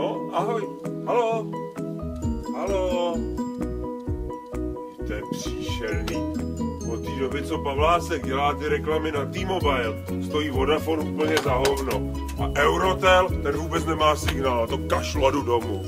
Halo? Halo? To je příšerný. Od té doby, co Pavlásek dělá ty reklamy na T-Mobile, stojí Vodafone úplně za hovno. A Eurotel, ten vůbec nemá signál, to kašladu domů.